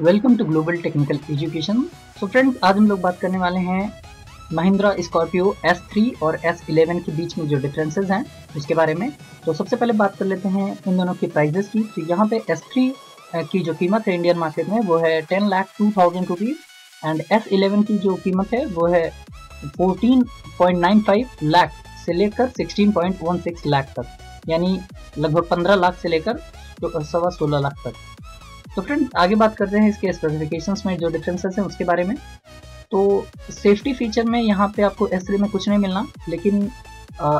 Welcome to global technical education so friends आज हम लोग बात करने वाले हैं महिंद्रा स्कॉर्पियो S3 और S11 के बीच में जो डिफरेंसेस हैं, उसके बारे में। तो सबसे पहले बात कर लेते हैं इन दोनों की प्राइजेस की। तो यहाँ पे S3 की जो कीमत है इंडियन मार्केट में, वो है ten lakh two thousand rupees and S11 की जो कीमत है, वो है fourteen point nine five lakh से लेकर sixteen point one six lakh तक। यानी लगभग पंद्रह लाख से लेकर सवा सोलह लाख तक। तो फ्रेंड आगे बात करते हैं इसके स्पेसिफिकेशंस में, जो डिफरेंसेस हैं उसके बारे में। तो सेफ्टी फीचर में यहाँ पे आपको एस में कुछ नहीं मिलना, लेकिन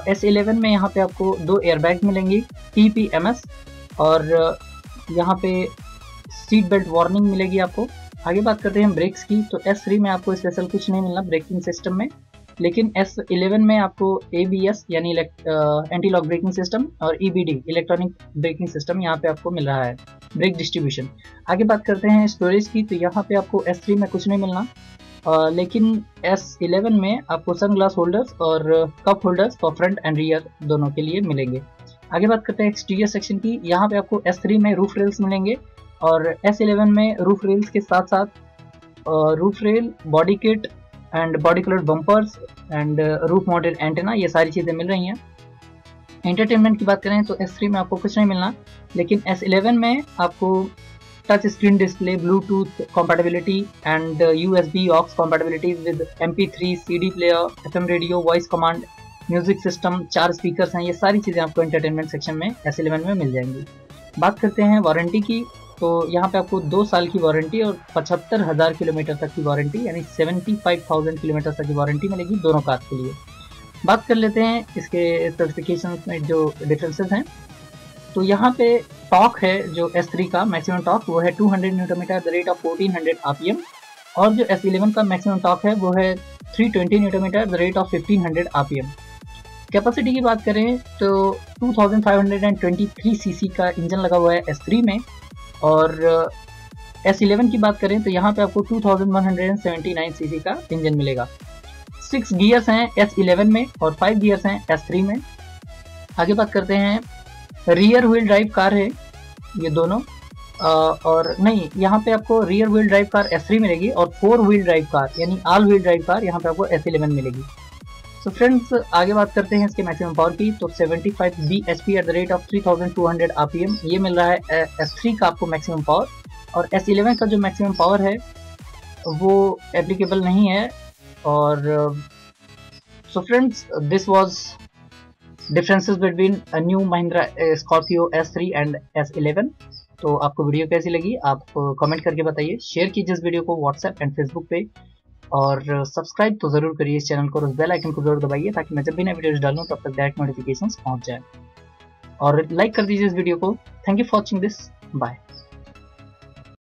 एस इलेवन में यहाँ पे आपको दो एयरबैग मिलेंगी टी पी एम एस और यहाँ पे सीट बेल्ट वार्निंग मिलेगी आपको। आगे बात करते हैं ब्रेक्स की तो एस थ्री में आपको स्पेशल कुछ नहीं मिलना ब्रेकिंग सिस्टम में। लेकिन एस इलेवन में आपको ए बी एस यानी एंटी लॉक ब्रेकिंग सिस्टम और E B D electronic braking system यहाँ पे आपको मिल रहा है ब्रेक डिस्ट्रीब्यूशन आगे बात करते हैं स्टोरेज की तो यहाँ पे आपको एस थ्री में कुछ नहीं मिलना। Uh, लेकिन S11 में आपको सन ग्लास होल्डर्स और cup holders for front and rear दोनों के लिए मिलेंगे। आगे बात करते हैं एक्सटीरियर सेक्शन की यहाँ पे आपको एस थ्री में रूफ रेल्स मिलेंगे और S11 में रूफ रेल्स के साथ साथ roof rail body kit and body colour bumpers and roof model antenna ये सारी चीज़ें मिल रही हैं। एंटरटेनमेंट की बात करें तो S3 में आपको कुछ नहीं मिलना लेकिन S11 में आपको touch screen display Bluetooth compatibility and U S B aux and uh, USB aux compatibility with MP3 CD F M radio voice command music system चार स्पीकर्स हैं ये सारी चीज़ें आपको एंटरटेनमेंट सेक्शन में एस इलेवन में मिल जाएँगी। बात करते हैं वारंटी की। तो यहाँ पे आपको दो साल की वारंटी और पचहत्तर हज़ार किलोमीटर तक की वारंटी, यानी सेवेंटी फाइव थाउज़ेंड किलोमीटर तक की वारंटी मिलेगी दोनों कार के लिए। बात कर लेते हैं इसके स्पेसिफिकेशन में जो डिफरेंसेस हैं। तो यहाँ पे टॉक है जो S3 का मैक्सिमम टॉक वो है 200 newton metre the rate of 1400 RPM और जो S11 का मैक्सिमम टॉक है, वो है 320 newton metre the rate of 1500 RPM capacity की बात करें तो 2523 सीसी का इंजन लगा हुआ है S3 में। और S11 की बात करें तो यहाँ पे आपको 2179 सीसी का इंजन मिलेगा। सिक्स गियर्स हैं S11 में और फाइव गियर्स हैं S3 में। आगे बात करते हैं रियर व्हील ड्राइव कार है ये दोनों। और नहीं, यहाँ पे आपको rear wheel drive car S मिलेगी और फोर व्हील ड्राइव कार यानी ऑल व्हील ड्राइव कार यहाँ पे आपको एस इलेवन मिलेगी। सो फ्रेंड्स आगे बात करते हैं इसके मैक्सिमम पावर की। तो 75 five B S P at the rate of 3200 RPM ये मिल रहा है एस थ्री का आपको मैक्सिमम पावर और एस इलेवन का जो मैक्सिमम पावर है, वो एप्लीकेबल नहीं है। और so friends this was differences between new Mahindra Scorpio S three and S11 तो आपको वीडियो कैसी लगी, आप कमेंट करके बताइए। शेयर कीजिए इस वीडियो को व्हाट्सएप एंड फेसबुक पे। और सब्सक्राइब तो ज़रूर करिए इस चैनल को और उस बेल आइकन को ज़रूर दबाइए ताकि मैं जब भी नए वीडियोस डालूं तब तक डायरेक्ट नोटिफिकेशंस पहुँच जाए। और लाइक कर दीजिए इस वीडियो को। Thank you for watching this bye